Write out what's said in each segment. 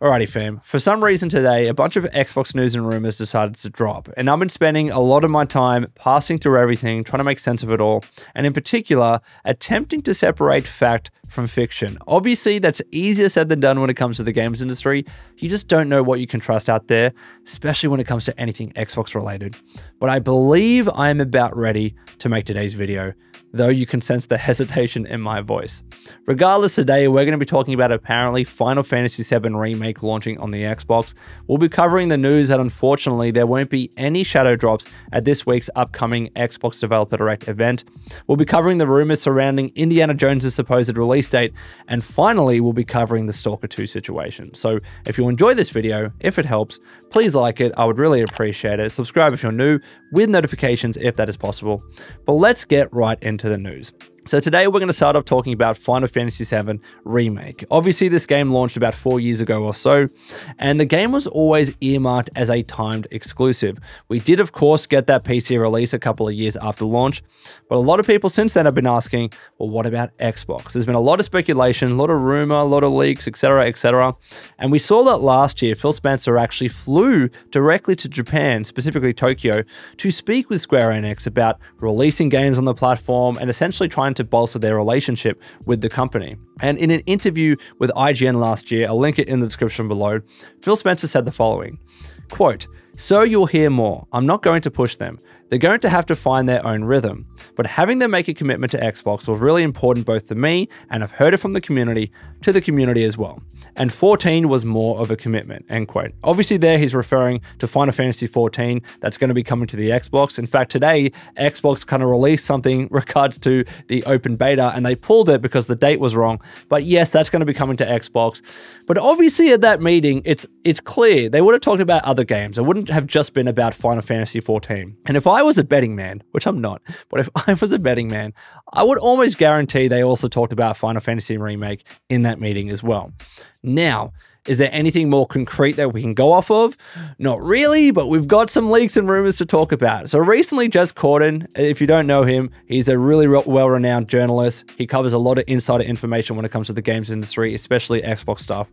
Alrighty, fam. For some reason today, a bunch of Xbox news and rumors decided to drop, and I've been spending a lot of my time passing through everything, trying to make sense of it all, and in particular, attempting to separate fact from fiction. Obviously, that's easier said than done when it comes to the games industry. You just don't know what you can trust out there, especially when it comes to anything Xbox related. But I believe I am about ready to make today's video though you can sense the hesitation in my voice. Regardless, today we're going to be talking about apparently Final Fantasy VII Remake launching on the Xbox. We'll be covering the news that unfortunately there won't be any shadow drops at this week's upcoming Xbox Developer Direct event. We'll be covering the rumors surrounding Indiana Jones' supposed release date, and finally, we'll be covering the Stalker 2 situation. So if you enjoy this video, if it helps, please like it. I would really appreciate it. Subscribe if you're new with notifications if that is possible. But let's get right into the news. So today we're going to start off talking about Final Fantasy VII Remake. Obviously this game launched about four years ago or so, and the game was always earmarked as a timed exclusive. We did of course get that PC release a couple of years after launch, but a lot of people since then have been asking, well what about Xbox? There's been a lot of speculation, a lot of rumor, a lot of leaks, etc, etc, and we saw that last year Phil Spencer actually flew directly to Japan, specifically Tokyo, to speak with Square Enix about releasing games on the platform and essentially trying to bolster their relationship with the company. And in an interview with IGN last year, I'll link it in the description below, Phil Spencer said the following quote, so you'll hear more. I'm not going to push them. They're going to have to find their own rhythm. But having them make a commitment to Xbox was really important both to me, and I've heard it from the community, to the community as well. And 14 was more of a commitment, end quote. Obviously there he's referring to Final Fantasy 14 that's going to be coming to the Xbox. In fact, today, Xbox kind of released something regards to the open beta, and they pulled it because the date was wrong. But yes, that's going to be coming to Xbox. But obviously at that meeting, it's it's clear they would have talked about other games. It wouldn't have just been about Final Fantasy 14. And if I I was a betting man, which I'm not, but if I was a betting man, I would almost guarantee they also talked about Final Fantasy Remake in that meeting as well. Now, is there anything more concrete that we can go off of? Not really, but we've got some leaks and rumors to talk about. So recently, Jez Corden, if you don't know him, he's a really well-renowned journalist. He covers a lot of insider information when it comes to the games industry, especially Xbox stuff.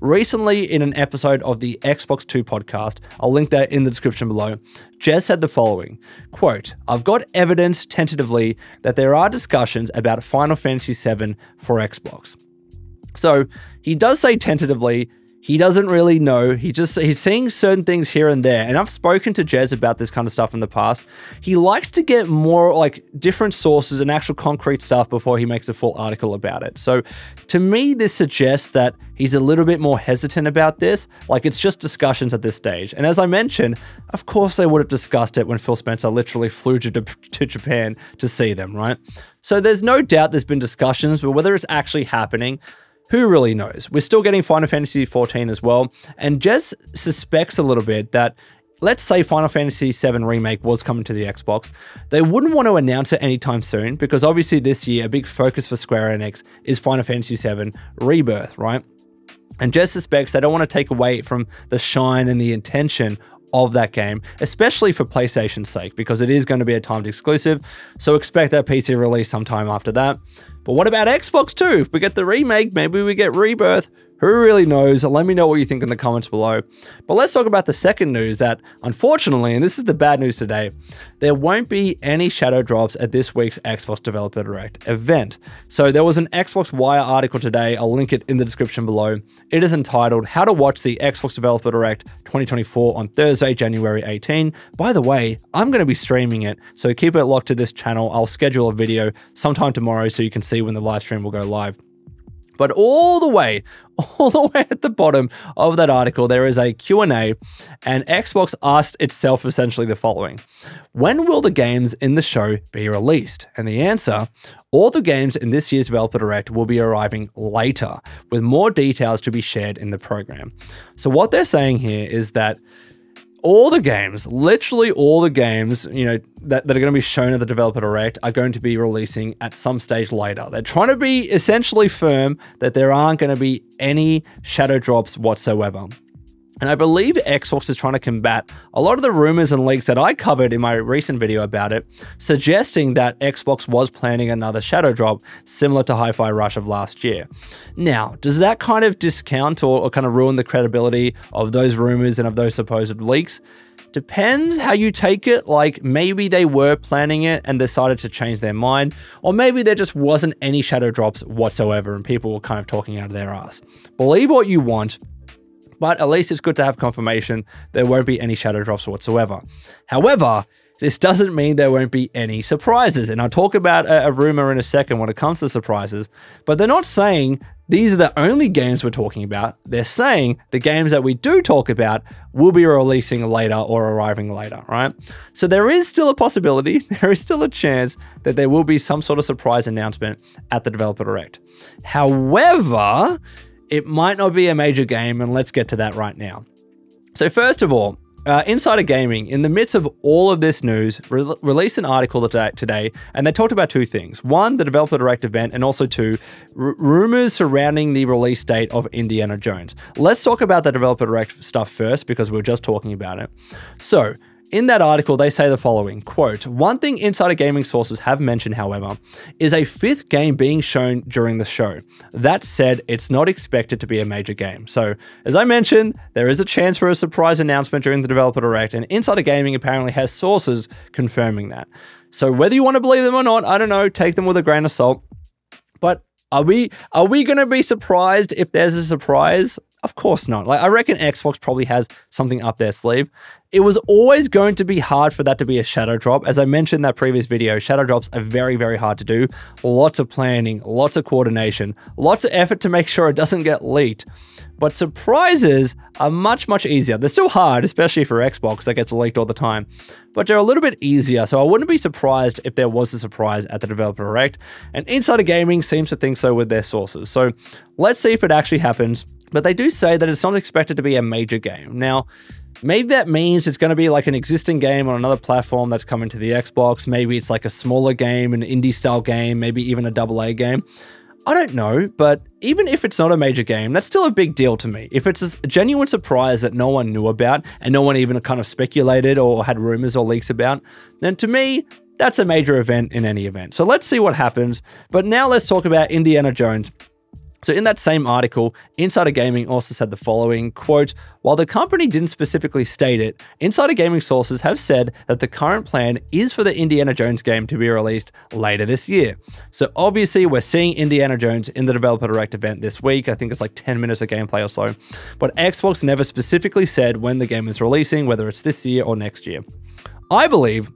Recently, in an episode of the Xbox 2 podcast, I'll link that in the description below, Jez said the following, quote, I've got evidence tentatively that there are discussions about Final Fantasy VII for Xbox. So he does say tentatively, he doesn't really know. He just he's seeing certain things here and there. And I've spoken to Jez about this kind of stuff in the past. He likes to get more like different sources and actual concrete stuff before he makes a full article about it. So to me, this suggests that he's a little bit more hesitant about this. Like it's just discussions at this stage. And as I mentioned, of course they would have discussed it when Phil Spencer literally flew to, to Japan to see them, right? So there's no doubt there's been discussions, but whether it's actually happening, who really knows? We're still getting Final Fantasy XIV as well, and Jez suspects a little bit that let's say Final Fantasy VII Remake was coming to the Xbox, they wouldn't want to announce it anytime soon because obviously this year a big focus for Square Enix is Final Fantasy VII Rebirth, right? And Jez suspects they don't want to take away from the shine and the intention of that game, especially for PlayStation's sake, because it is going to be a timed exclusive. So expect that PC release sometime after that. But what about Xbox too? If we get the remake, maybe we get Rebirth. Who really knows? Let me know what you think in the comments below. But let's talk about the second news that, unfortunately, and this is the bad news today, there won't be any shadow drops at this week's Xbox Developer Direct event. So there was an Xbox Wire article today, I'll link it in the description below. It is entitled How to Watch the Xbox Developer Direct 2024 on Thursday, January 18. By the way, I'm going to be streaming it, so keep it locked to this channel. I'll schedule a video sometime tomorrow so you can see when the live stream will go live. But all the way, all the way at the bottom of that article, there is a Q&A, and Xbox asked itself essentially the following. When will the games in the show be released? And the answer, all the games in this year's Developer Direct will be arriving later, with more details to be shared in the program. So what they're saying here is that all the games, literally all the games, you know, that, that are going to be shown at the Developer Direct are going to be releasing at some stage later. They're trying to be essentially firm that there aren't going to be any shadow drops whatsoever. And I believe Xbox is trying to combat a lot of the rumors and leaks that I covered in my recent video about it, suggesting that Xbox was planning another Shadow Drop similar to Hi Fi Rush of last year. Now, does that kind of discount or, or kind of ruin the credibility of those rumors and of those supposed leaks? Depends how you take it. Like maybe they were planning it and decided to change their mind, or maybe there just wasn't any shadow drops whatsoever and people were kind of talking out of their ass. Believe what you want, but at least it's good to have confirmation there won't be any shadow drops whatsoever. However, this doesn't mean there won't be any surprises. And I'll talk about a, a, rumor in a second when it comes to surprises. But they're not saying these are the only games we're talking about. They're saying the games that we do talk about will be releasing later or arriving later, right? So there is still a possibility, there is still a chance that there will be some sort of surprise announcement at the Developer Direct. However, it might not be a major game, and let's get to that right now. So, first of all, uh, Insider Gaming, in the midst of all of this news, re- released an article today, and they talked about two things. One, the Developer Direct event, and also two, r- rumors surrounding the release date of Indiana Jones. Let's talk about the Developer Direct stuff first because we are just talking about it. So, in that article, they say the following quote, One thing insider gaming sources have mentioned, however, is a fifth game being shown during the show. That said, it's not expected to be a major game. So, as I mentioned, there is a chance for a surprise announcement during the developer direct, and Insider Gaming apparently has sources confirming that. So, whether you want to believe them or not, I don't know, take them with a grain of salt. But are we are we going to be surprised if there's a surprise? Of course not. Like I reckon Xbox probably has something up their sleeve. It was always going to be hard for that to be a shadow drop. As I mentioned in that previous video, shadow drops are very, very hard to do. Lots of planning, lots of coordination, lots of effort to make sure it doesn't get leaked. But surprises are much, much easier. They're still hard, especially for Xbox that gets leaked all the time, but they're a little bit easier. So I wouldn't be surprised if there was a surprise at the Developer Direct. And Insider Gaming seems to think so with their sources. So let's see if it actually happens. But they do say that it's not expected to be a major game. Now, Maybe that means it's going to be like an existing game on another platform that's coming to the Xbox. Maybe it's like a smaller game, an indie style game, maybe even a double A game. I don't know, but even if it's not a major game, that's still a big deal to me. If it's a genuine surprise that no one knew about and no one even kind of speculated or had rumors or leaks about, then to me, that's a major event in any event. So let's see what happens. But now let's talk about Indiana Jones. So in that same article, Insider Gaming also said the following, quote, while the company didn't specifically state it, Insider Gaming sources have said that the current plan is for the Indiana Jones game to be released later this year. So obviously we're seeing Indiana Jones in the Developer Direct event this week. I think it's like 10 minutes of gameplay or so. But Xbox never specifically said when the game is releasing, whether it's this year or next year. I believe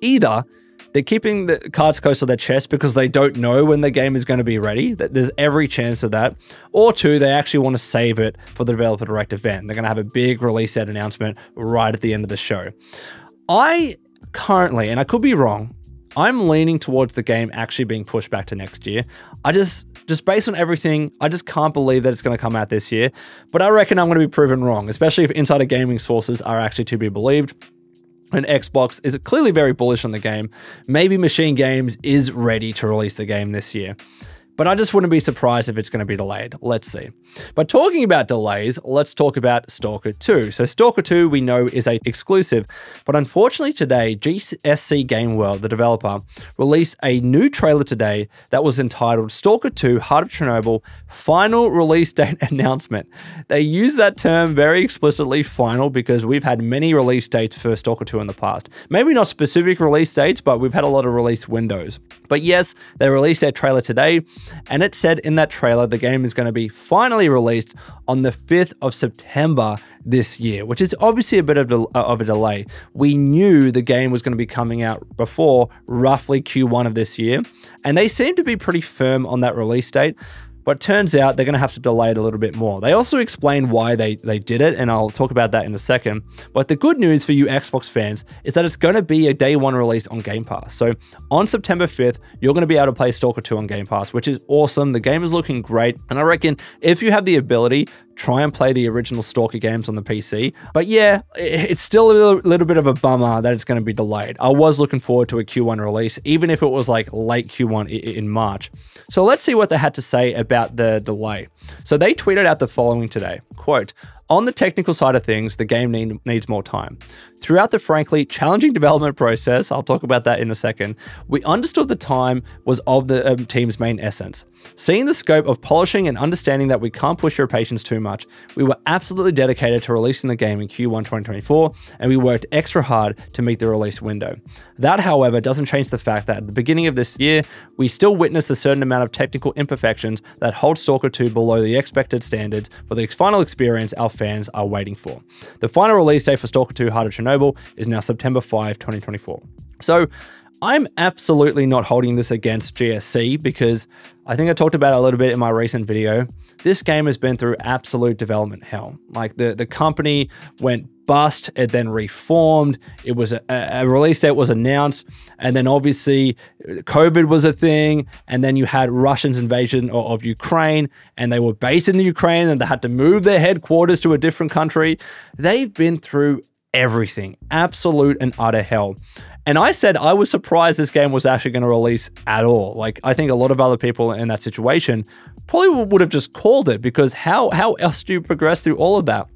either they're keeping the cards close to their chest because they don't know when the game is going to be ready. There's every chance of that. Or two, they actually want to save it for the developer direct event. They're going to have a big release set announcement right at the end of the show. I currently, and I could be wrong, I'm leaning towards the game actually being pushed back to next year. I just, just based on everything, I just can't believe that it's going to come out this year. But I reckon I'm going to be proven wrong, especially if insider gaming sources are actually to be believed and Xbox is clearly very bullish on the game. Maybe Machine Games is ready to release the game this year but I just wouldn't be surprised if it's going to be delayed. Let's see. But talking about delays, let's talk about Stalker 2. So Stalker 2 we know is a exclusive, but unfortunately today GSC Game World, the developer, released a new trailer today that was entitled Stalker 2: Heart of Chernobyl Final Release Date Announcement. They use that term very explicitly final because we've had many release dates for Stalker 2 in the past. Maybe not specific release dates, but we've had a lot of release windows. But yes, they released their trailer today and it said in that trailer the game is going to be finally released on the 5th of September this year, which is obviously a bit of, a, uh, of a delay. We knew the game was going to be coming out before roughly Q1 of this year, and they seem to be pretty firm on that release date. But turns out they're going to have to delay it a little bit more. They also explain why they, they did it, and I'll talk about that in a second. But the good news for you Xbox fans is that it's going to be a day one release on Game Pass. So on September 5th, you're going to be able to play Stalker 2 on Game Pass, which is awesome. The game is looking great. And I reckon if you have the ability, try and play the original Stalker games on the PC. But yeah, it's still a little, bit of a bummer that it's going to be delayed. I was looking forward to a Q1 release, even if it was like late Q1 in March. So let's see what they had to say about the delay. So they tweeted out the following today, quote, On the technical side of things, the game need, needs more time. Throughout the frankly challenging development process, I'll talk about that in a second, we understood the time was of the um, team's main essence. Seeing the scope of polishing and understanding that we can't push your patience too much, we were absolutely dedicated to releasing the game in Q1 2024, and we worked extra hard to meet the release window. That, however, doesn't change the fact that at the beginning of this year, we still witnessed a certain amount of technical imperfections that hold Stalker 2 below the expected standards for the final experience our fans are waiting for. The final release date for Stalker 2 Heart of Chernobyl is now September 5, 2024. So, I'm absolutely not holding this against GSC because I think I talked about it a little bit in my recent video. This game has been through absolute development hell. Like the, the company went bust, it then reformed, it was a, a release date was announced, and then obviously COVID was a thing, and then you had Russians invasion of, of Ukraine, and they were based in Ukraine and they had to move their headquarters to a different country. They've been through everything, absolute and utter hell. And I said I was surprised this game was actually going to release at all. Like I think a lot of other people in that situation probably would have just called it because how how else do you progress through all of that?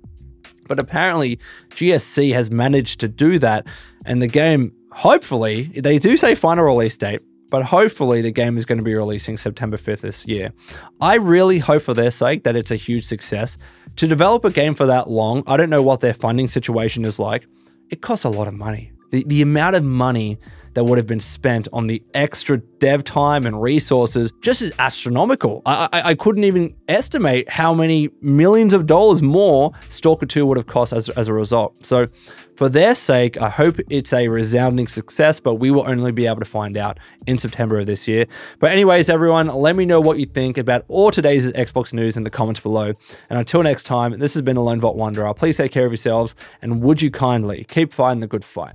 But apparently GSC has managed to do that and the game hopefully they do say final release date but hopefully the game is going to be releasing September 5th this year. I really hope for their sake that it's a huge success. To develop a game for that long, I don't know what their funding situation is like. It costs a lot of money. The, the amount of money that would have been spent on the extra dev time and resources just is astronomical. I, I, I, couldn't even estimate how many millions of dollars more Stalker 2 would have cost as, as a result. So, for their sake, I hope it's a resounding success, but we will only be able to find out in September of this year. But, anyways, everyone, let me know what you think about all today's Xbox news in the comments below. And until next time, this has been a Lone Vault Wanderer. Please take care of yourselves, and would you kindly keep fighting the good fight.